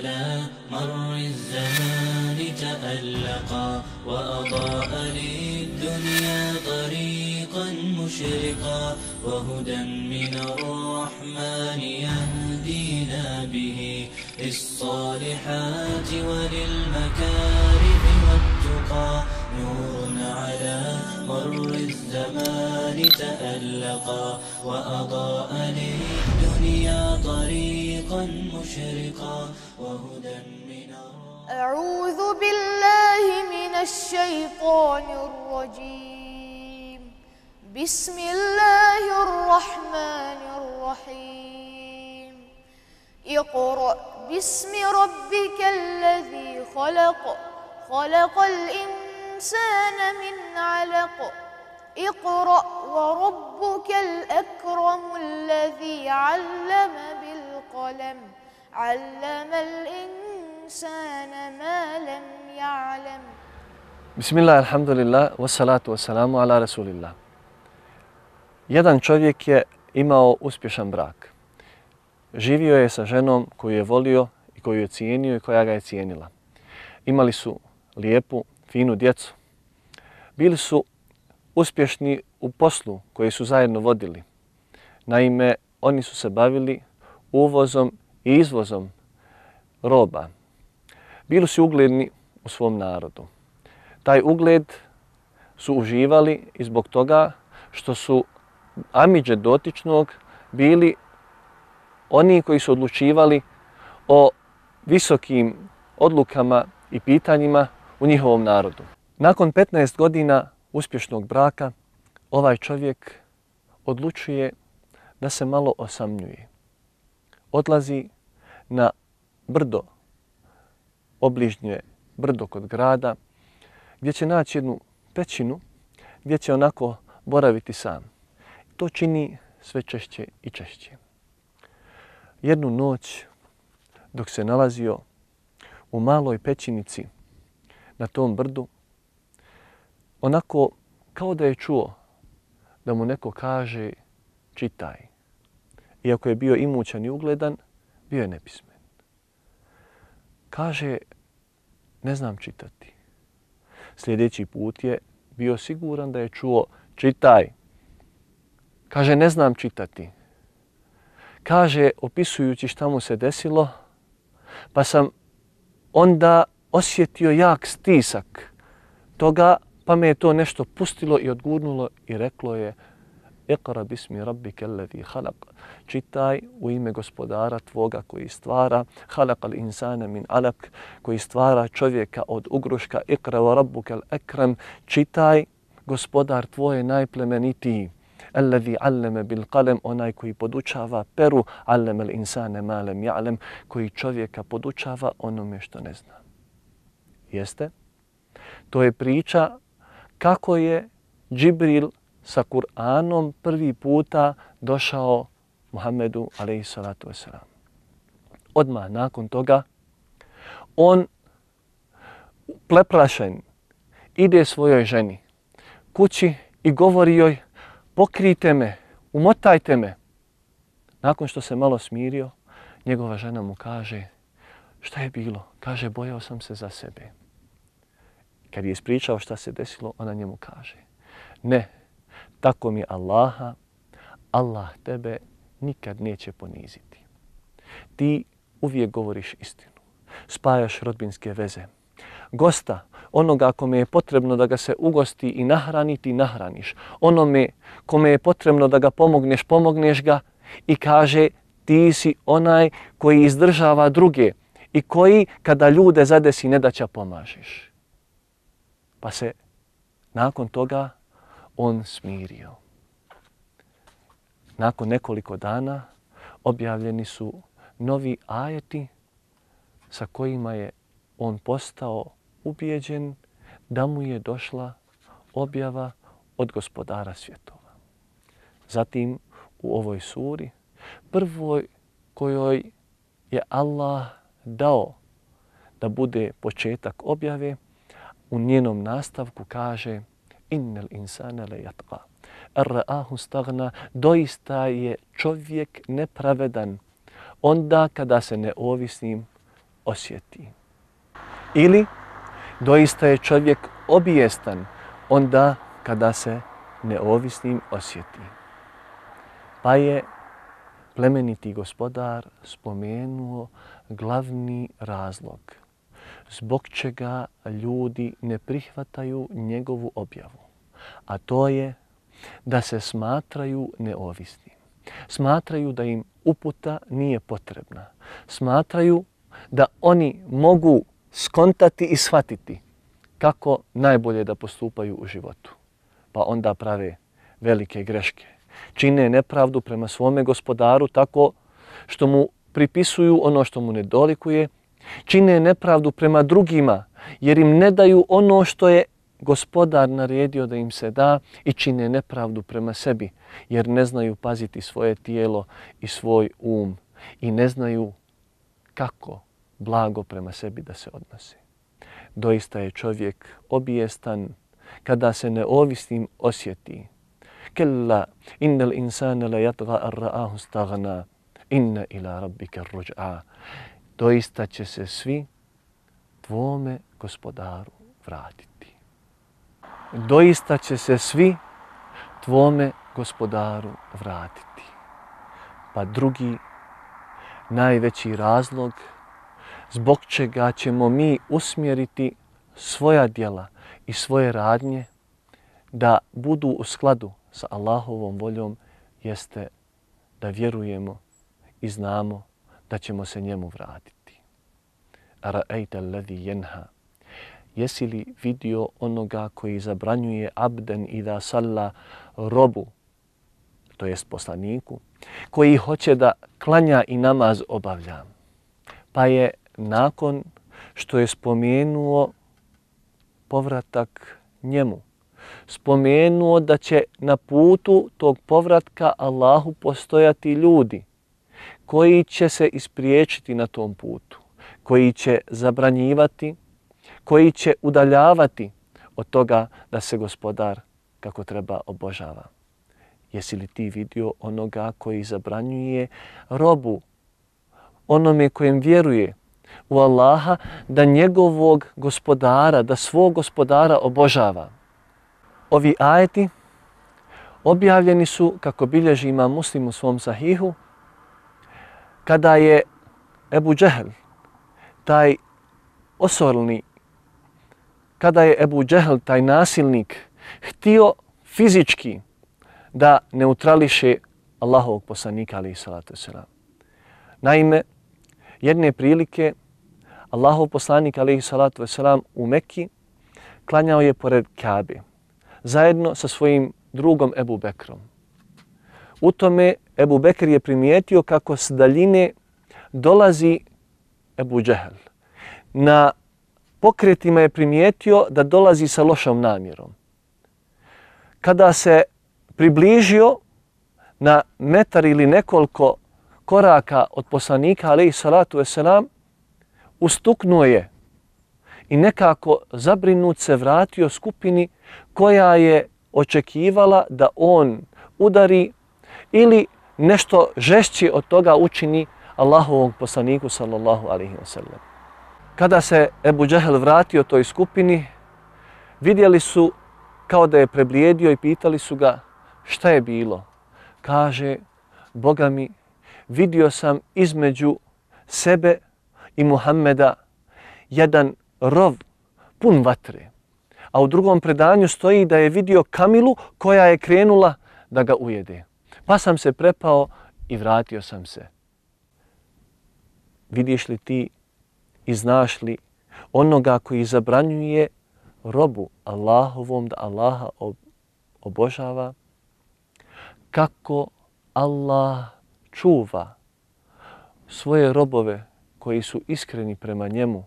على مر الزمان تألقا وأضاء للدنيا طريقا مشرقا وهدى من الرحمن يهدينا به للصالحات وللمكارم والتقى مر الزمان تألقا وأضاء للدنيا طريقا مشرقا وهدى من أعوذ بالله من الشيطان الرجيم. بسم الله الرحمن الرحيم. اقرأ باسم ربك الذي خلق. خلق الإنسان من علق. اقرأ وربك الأكرم الذي علم بالقلم علم الإنسان ما لم يعلم Bismillah, alhamdulillah, wassalatu wassalamu ala rasulillah. Jedan čovjek je imao uspješan brak. Živio je sa ženom koju je volio i koju je cijenio i koja ga je cijenila. Imali su lijepu, finu djecu. Bili su uspješni u poslu koji su zajedno vodili. Naime, oni su se bavili uvozom i izvozom roba. Bili su ugledni u svom narodu. Taj ugled su uživali i zbog toga što su Amidže dotičnog bili oni koji su odlučivali o visokim odlukama i pitanjima u njihovom narodu. Nakon 15 godina uspješnog braka, ovaj čovjek odlučuje da se malo osamljuje. Odlazi na brdo, obližnje brdo kod grada, gdje će naći jednu pećinu, gdje će onako boraviti sam. To čini sve češće i češće. Jednu noć, dok se nalazio u maloj pećinici na tom brdu, onako kao da je čuo da mu neko kaže čitaj. Iako je bio imućan i ugledan, bio je nepismen. Kaže, ne znam čitati. Sljedeći put je bio siguran da je čuo čitaj. Kaže, ne znam čitati. Kaže, opisujući šta mu se desilo, pa sam onda osjetio jak stisak toga, pa me je to nešto pustilo i odgurnulo i reklo je Iqra bismi rabbike alladhi khalaq. Čitaj u ime gospodara tvoga koji stvara khalaq al insana min alaq, koji stvara čovjeka od ugruška. Iqra wa rabbuka al akram. Čitaj gospodar tvoje najplemenitiji. Alladhi alleme bil kalem, onaj koji podučava peru, alleme al insana ma lam koji čovjeka podučava onome što ne zna. Jeste? To je priča kako je Džibril sa Kur'anom prvi puta došao Muhammedu alaihi salatu wasalam. Odmah nakon toga on pleprašen ide svojoj ženi kući i govori joj pokrijte me, umotajte me. Nakon što se malo smirio, njegova žena mu kaže šta je bilo? Kaže bojao sam se za sebe. Kad je ispričao šta se desilo, ona njemu kaže ne, tako mi Allaha, Allah tebe nikad neće poniziti. Ti uvijek govoriš istinu, spajaš rodbinske veze. Gosta, onoga kome je potrebno da ga se ugosti i nahrani, ti nahraniš. Onome kome je potrebno da ga pomogneš, pomogneš ga i kaže ti si onaj koji izdržava druge i koji kada ljude zadesi ne da će pomažeš. Pa se nakon toga on smirio. Nakon nekoliko dana objavljeni su novi ajeti sa kojima je on postao ubijeđen da mu je došla objava od gospodara svjetova. Zatim u ovoj suri, prvoj kojoj je Allah dao da bude početak objave, u njenom nastavku kaže innal insana la yatqa. Ar-ra'ahu stagna, doista je čovjek nepravedan onda kada se ne ovisnim osjeti. Ili doista je čovjek obijestan onda kada se neovisnim osjeti. Pa je plemeniti gospodar spomenuo glavni razlog zbog čega ljudi ne prihvataju njegovu objavu. A to je da se smatraju neovisnim. Smatraju da im uputa nije potrebna. Smatraju da oni mogu skontati i shvatiti kako najbolje da postupaju u životu. Pa onda prave velike greške. Čine nepravdu prema svome gospodaru tako što mu pripisuju ono što mu nedolikuje. Čine nepravdu prema drugima jer im ne daju ono što je gospodar naredio da im se da i čine nepravdu prema sebi jer ne znaju paziti svoje tijelo i svoj um i ne znaju kako blago prema sebi da se odnose. Doista je čovjek obijestan kada se neovisnim osjeti. Kella innal insana la yatgha ar ra'ahu staghna inna ila rabbika ruj'a. Doista će se svi tvome gospodaru vratiti. Doista će se svi tvome gospodaru vratiti. Pa drugi najveći razlog zbog čega ćemo mi usmjeriti svoja djela i svoje radnje da budu u skladu sa Allahovom voljom jeste da vjerujemo i znamo da ćemo se njemu vratiti. Ara'ajta alladhi jenha. Jesi li vidio onoga koji zabranjuje abden i da salla robu, to jest poslaniku, koji hoće da klanja i namaz obavlja? Pa je nakon što je spomenuo povratak njemu, spomenuo da će na putu tog povratka Allahu postojati ljudi koji će se ispriječiti na tom putu, koji će zabranjivati, koji će udaljavati od toga da se gospodar kako treba obožava. Jesi li ti vidio onoga koji zabranjuje robu, onome kojem vjeruje, u Allaha da njegovog gospodara, da svog gospodara obožava. Ovi ajeti objavljeni su, kako bilježi ima muslim u svom sahihu, kada je Ebu Džehl, taj osorni, kada je Ebu Džehl, taj nasilnik, htio fizički da neutrališe Allahovog poslanika, ali i salatu selam. Naime, jedne prilike Allahov poslanik alejhi salatu vesselam u Mekki klanjao je pored Kabe zajedno sa svojim drugom Ebu Bekrom. U tome Ebu Bekr je primijetio kako s daljine dolazi Ebu Džehel. Na pokretima je primijetio da dolazi sa lošom namjerom. Kada se približio na metar ili nekoliko koraka od poslanika, alaihi salatu wasalam, ustuknuo je i nekako zabrinut se vratio skupini koja je očekivala da on udari ili nešto žešći od toga učini Allahovog poslaniku sallallahu alaihi wasallam. Kada se Ebu Džehel vratio toj skupini, vidjeli su kao da je preblijedio i pitali su ga šta je bilo. Kaže, Boga mi, vidio sam između sebe i Muhammeda jedan rov pun vatre. A u drugom predanju stoji da je vidio kamilu koja je krenula da ga ujede. Pa sam se prepao i vratio sam se. Vidiš li ti i znaš li onoga koji zabranjuje robu Allahovom da Allaha obožava? Kako Allah čuva svoje robove koji su iskreni prema njemu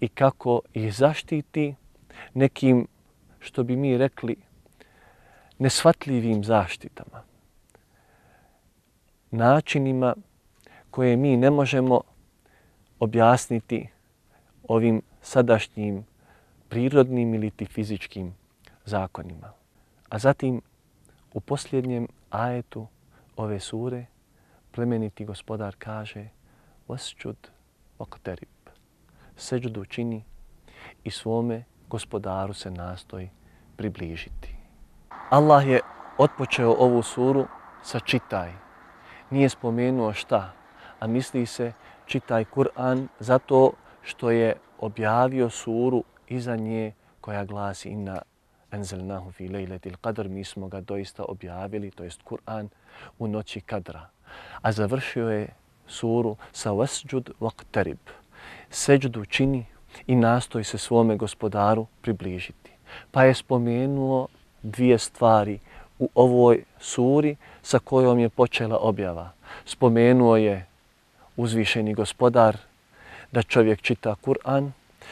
i kako ih zaštiti nekim, što bi mi rekli, nesvatljivim zaštitama. Načinima koje mi ne možemo objasniti ovim sadašnjim prirodnim ili ti fizičkim zakonima. A zatim u posljednjem ajetu ove sure plemeniti gospodar kaže wasjud okterib. seđudu čini i svome gospodaru se nastoji približiti. Allah je otpočeo ovu suru sa čitaj. Nije spomenuo šta, a misli se čitaj Kur'an zato što je objavio suru iza nje koja glasi inna enzelnahu fi lejletil qadr. Mi smo ga doista objavili, to jest Kur'an, u noći kadra. A završio je suru sa wasjud waqtarib. Seđdu čini i nastoji se svome gospodaru približiti. Pa je spomenuo dvije stvari u ovoj suri sa kojom je počela objava. Spomenuo je uzvišeni gospodar da čovjek čita Kur'an,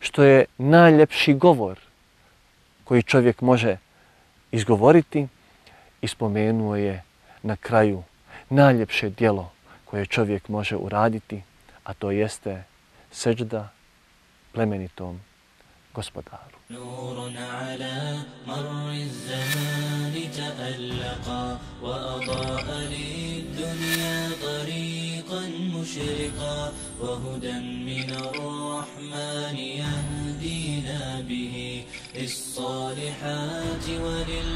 što je najljepši govor koji čovjek može izgovoriti i spomenuo je na kraju najljepše dijelo koje čovjek može uraditi, a to jeste seđda plemenitom gospodaru. نور على مر الزمان تألقا وأضاء للدنيا طريقا مشرقا وهدى من الرحمن يهدينا به للصالحات وللمكارم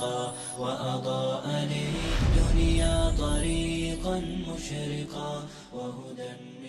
تألقا وأضاء للدنيا طريقا مشرقا وهدى